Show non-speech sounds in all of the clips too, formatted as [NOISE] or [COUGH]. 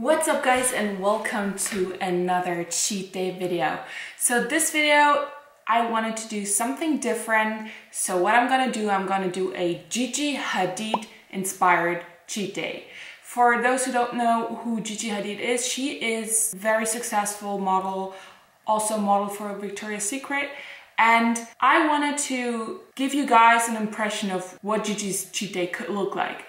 What's up guys and welcome to another cheat day video. So this video I wanted to do something different. So what I'm gonna do, I'm gonna do a Gigi Hadid inspired cheat day. For those who don't know who Gigi Hadid is, she is very successful model, also model for Victoria's Secret. And I wanted to give you guys an impression of what Gigi's cheat day could look like.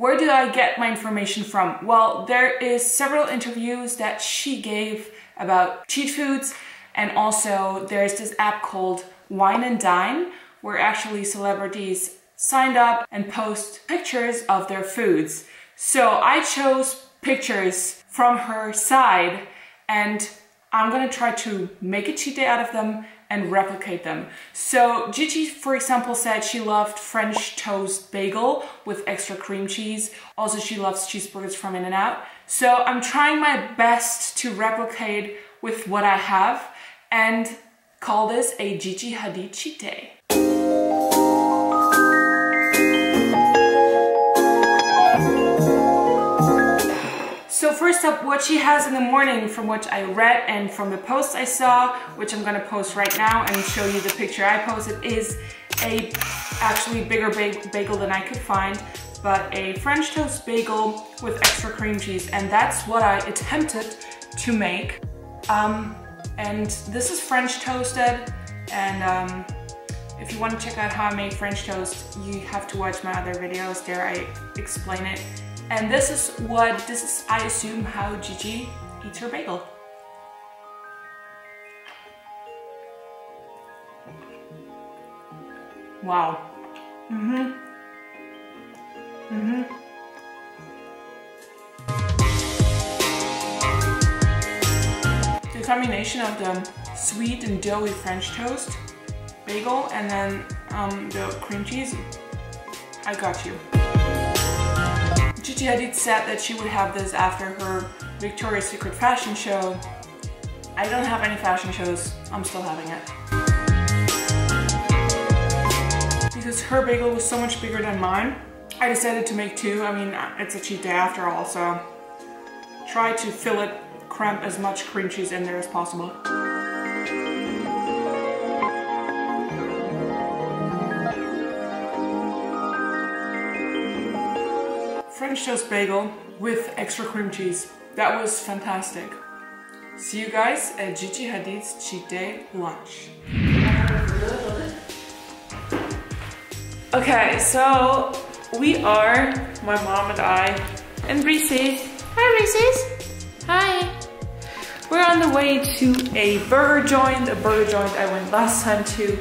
Where did I get my information from? Well, there is several interviews that she gave about cheat foods and also there's this app called Wine and Dine where actually celebrities signed up and post pictures of their foods. So I chose pictures from her side and I'm gonna try to make a cheat day out of them and replicate them. So Gigi, for example, said she loved French toast bagel with extra cream cheese. Also, she loves cheeseburgers from In-N-Out. So I'm trying my best to replicate with what I have and call this a Gigi Hadid cheat day. So first up, what she has in the morning from what I read and from the posts I saw, which I'm gonna post right now and show you the picture I posted, is a actually bigger bagel than I could find, but a French toast bagel with extra cream cheese. And that's what I attempted to make. Um, and this is French toasted. And um, if you want to check out how I made French toast, you have to watch my other videos. There I explain it and this is what, this is, I assume, how Gigi eats her bagel. Wow. Mm-hmm. Mm-hmm. The combination of the sweet and doughy French toast, bagel, and then um, the cream cheese, I got you. Gigi Hadid said that she would have this after her Victoria's Secret fashion show. I don't have any fashion shows, I'm still having it. Because her bagel was so much bigger than mine, I decided to make two. I mean, uh, it's a cheat day after all, so try to fill it, cram as much cream cheese in there as possible. French toast bagel with extra cream cheese. That was fantastic. See you guys at Gigi Hadid's cheat day lunch. Okay, so we are, my mom and I, and Reese. Hi Reese. Hi. We're on the way to a burger joint, a burger joint I went last time to,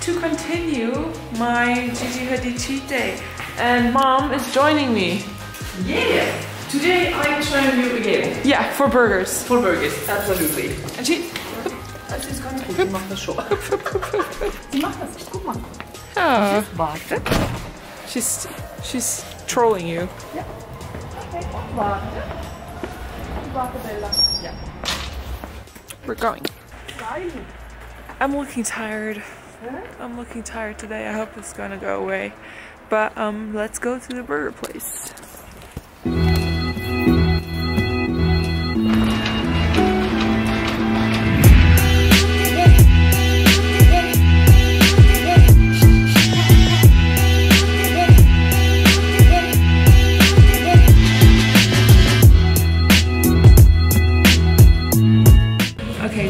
to continue my Gigi Hadid cheat day. And mom is joining me. Yeah! Today I'm trying you again. Yeah, for burgers. For burgers, absolutely. And she... Das ist ganz gut, sie macht das schon. sie macht das, guck mal. Oh. Warte. She's, she's trolling you. Ja. Okay, warte. Warte, Bella. Ja. We're going. I'm looking tired. I'm looking tired today. I hope it's gonna go away. But um, let's go to the burger place.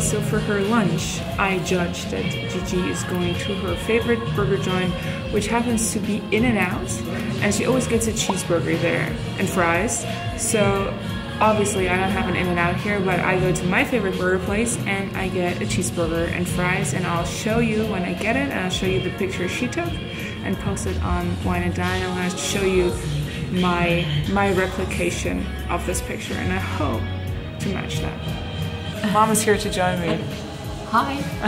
So for her lunch, I judged that Gigi is going to her favorite burger joint, which happens to be In-N-Out, and she always gets a cheeseburger there and fries. So obviously I don't have an In-N-Out here, but I go to my favorite burger place and I get a cheeseburger and fries, and I'll show you when I get it, and I'll show you the picture she took and post it on Wine and Dine. I'm gonna show you my my replication of this picture, and I hope to match that. Mom is here to join me. Hi. [LAUGHS]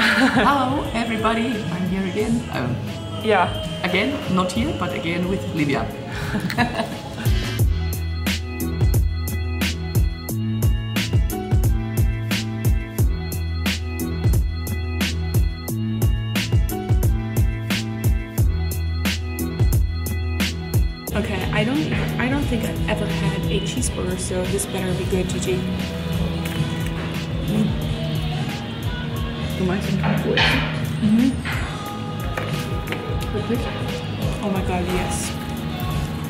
Hello, everybody. I'm here again. Um, Yeah. again, not here, but again with Livia. [LAUGHS] Okay, I don't I don't think I've ever had a cheeseburger, so this better be good, Gigi. Du meinst den essen? Mhm. Wirklich? Oh my god, yes.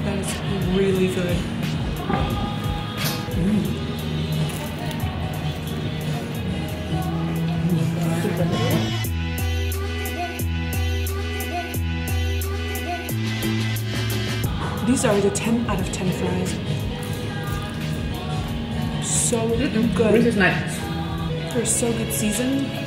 That is really good. These are the 10 out of 10 fries. So good. This is nice. They're so good seasoned.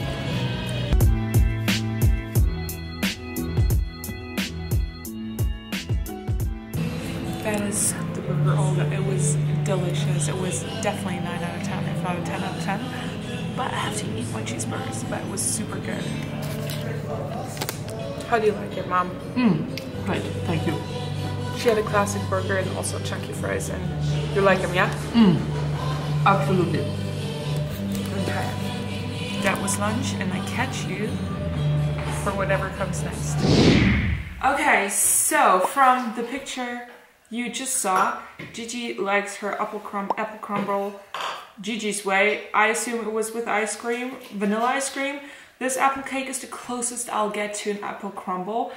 The burger. It was delicious. It was definitely 9 out of 10, if not a 10 out of 10. But I have to eat my cheeseburgers. But it was super good. How do you like it, Mom? Mm, Great, thank you. She had a classic burger and also chunky fries, and you like them, yeah? Mmm, Absolutely. Okay. That was lunch, and I catch you for whatever comes next. Okay, so from the picture you just saw, Gigi likes her apple crumb apple crumble Gigi's way. I assume it was with ice cream, vanilla ice cream. This apple cake is the closest I'll get to an apple crumble,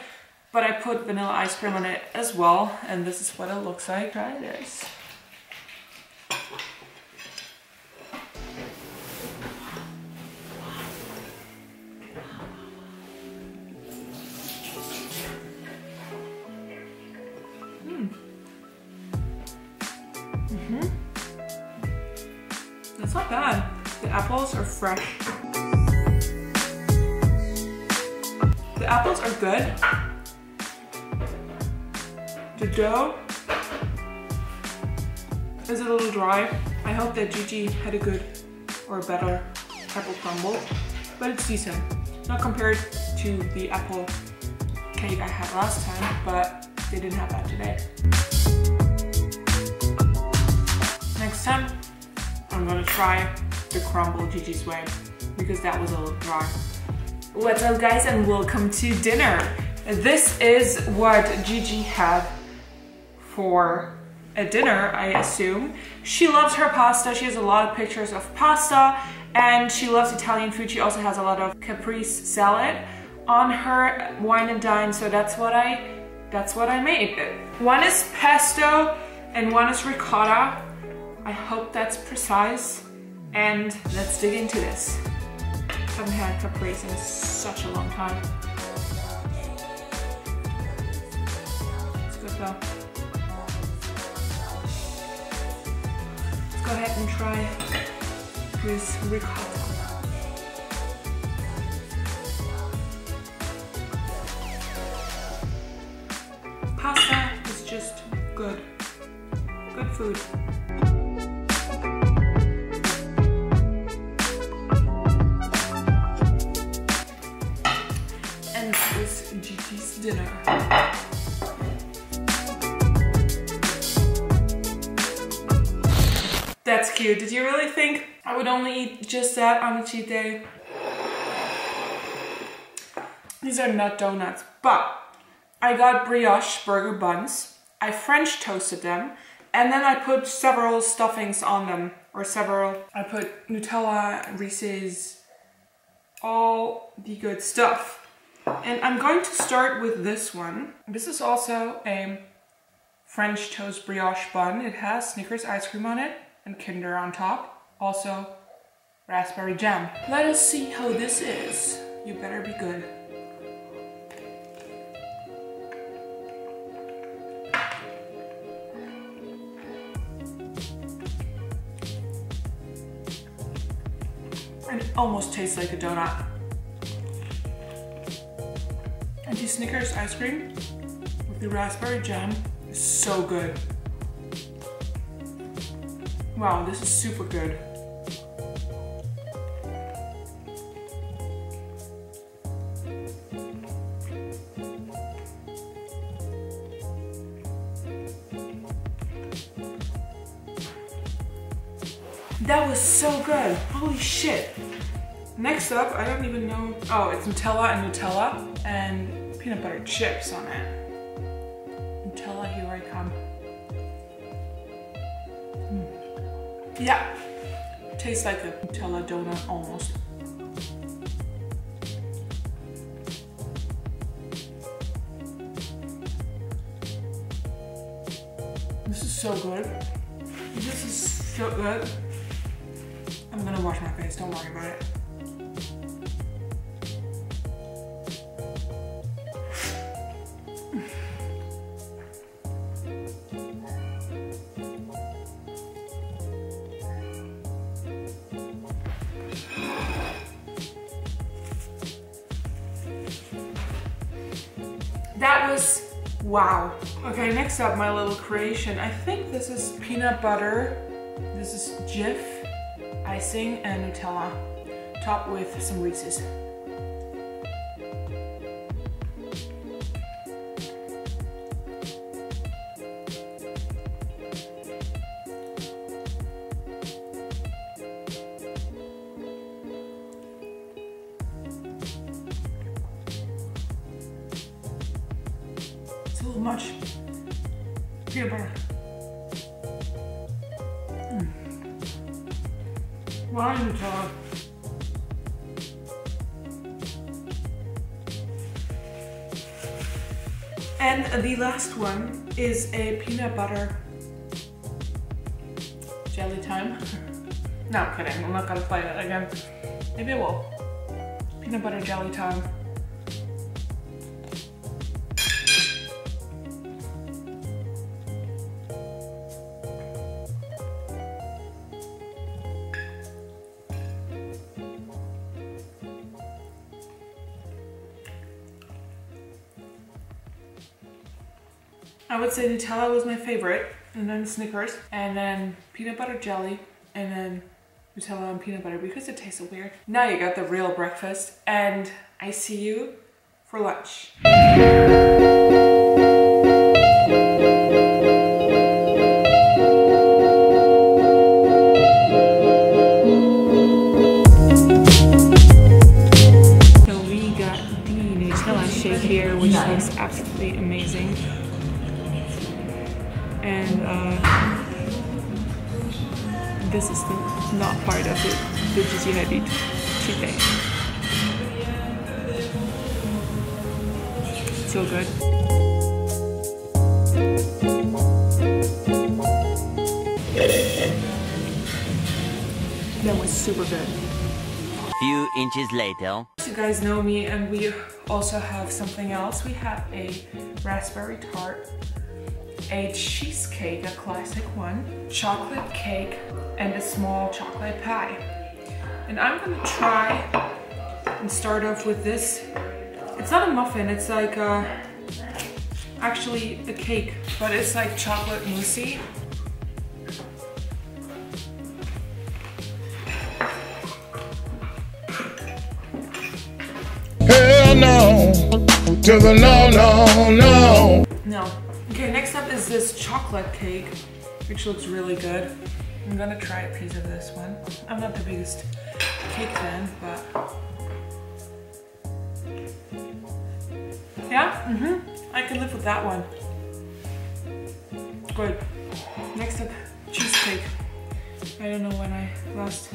but I put vanilla ice cream on it as well, and this is what it looks like. This. That's not bad. The apples are fresh. The apples are good. The dough is a little dry. I hope that Gigi had a good or a better apple crumble, but it's decent. Not compared to the apple cake I had last time, but they didn't have that today. Next time, I'm gonna try the crumble Gigi's way because that was a little dry. What's up guys and welcome to dinner. This is what Gigi had for a dinner, I assume. She loves her pasta. She has a lot of pictures of pasta and she loves Italian food. She also has a lot of caprese salad on her wine and dine. So that's what I that's what I made. One is pesto and one is ricotta. I hope that's precise. And let's dig into this. Haven't had caprese in such a long time. It's good though. Let's go ahead and try this ricotta. Pasta is just good. Good food. Dinner. That's cute. Did you really think I would only eat just that on a cheat day? These are nut donuts, but I got brioche burger buns. I French toasted them, and then I put several stuffings on them, or several. I put Nutella, Reese's, all the good stuff. And I'm going to start with this one. This is also a French toast brioche bun. It has Snickers ice cream on it and Kinder on top. Also, raspberry jam. Let us see how this is. You better be good. It almost tastes like a donut. Snickers ice cream with the raspberry jam is so good. Wow, this is super good. That was so good. Holy shit. Next up, I don't even know. Oh, it's Nutella and Nutella and peanut butter chips on it. Nutella, here I come. Hmm. Yeah, tastes like a Nutella donut almost. This is so good. This is so good. I'm gonna wash my face, don't worry about it. Wow. Okay, next up, my little creation. I think this is peanut butter. This is Jif, icing, and Nutella, topped with some Reese's. Much. Peanut butter. Why? And the last one is a peanut butter jelly time. [LAUGHS] no, I'm kidding. I'm not gonna play that again. Maybe I will. Peanut butter jelly time. I would say Nutella was my favorite, and then Snickers, and then peanut butter jelly, and then Nutella and peanut butter because it tastes so weird. Now you got the real breakfast, and I see you for lunch. Super good. Few inches later. You guys know me and we also have something else. We have a raspberry tart, a cheesecake, a classic one, chocolate cake, and a small chocolate pie. And I'm gonna try and start off with this. It's not a muffin, it's like a, actually a cake, but it's like chocolate moussey. To the no, no, no. No. Okay, next up is this chocolate cake, which looks really good. I'm gonna try a piece of this one. I'm not the biggest cake fan, but. Yeah, mm-hmm. I can live with that one. Good. Next up, cheesecake. I don't know when I last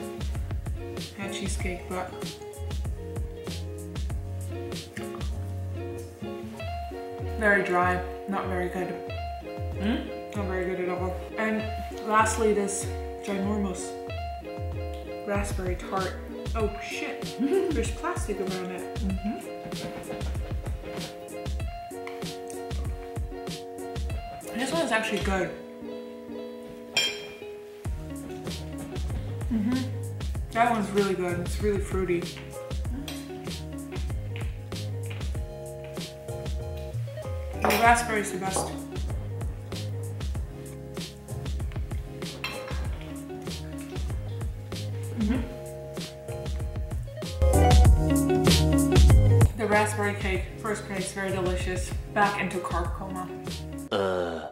had cheesecake, but very dry, not very good. Hmm? Not very good at all. And lastly, this ginormous raspberry tart. Oh shit, [LAUGHS] there's plastic around it. Mm-hmm. This one is actually good. Mm-hmm. That one's really good. It's really fruity. The raspberry is the best. The raspberry cake, first place, very delicious. Back into carb coma. Uh.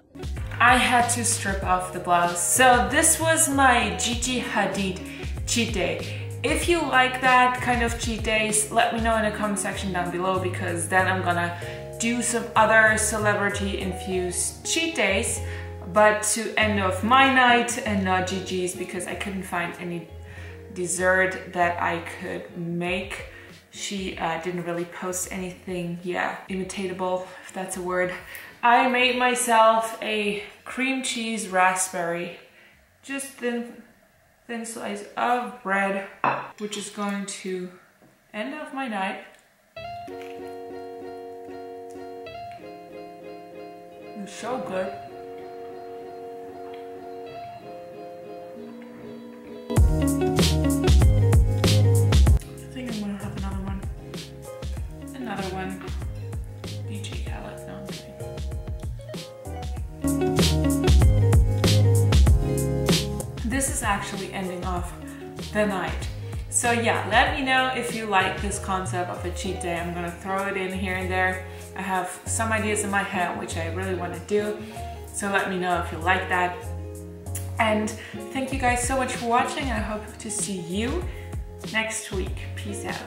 I had to strip off the blouse. So this was my Gigi Hadid cheat day. If you like that kind of cheat days, let me know in the comment section down below because then I'm gonna do some other celebrity infused cheat days. but to end off my night and not Gigi's because I couldn't find any dessert that I could make. She uh, didn't really post anything, yeah, imitatable, if that's a word. I made myself a cream cheese raspberry, just thin, thin slice of bread, which is going to end off my night. So good. I think I'm gonna have another one. Another one. DJ Khaled, no, I'm kidding. This is actually ending off the night. So yeah, let me know if you like this concept of a cheat day. I'm gonna throw it in here and there. I have some ideas in my head which I really wanna do. So let me know if you like that. And thank you guys so much for watching. I hope to see you next week. Peace out.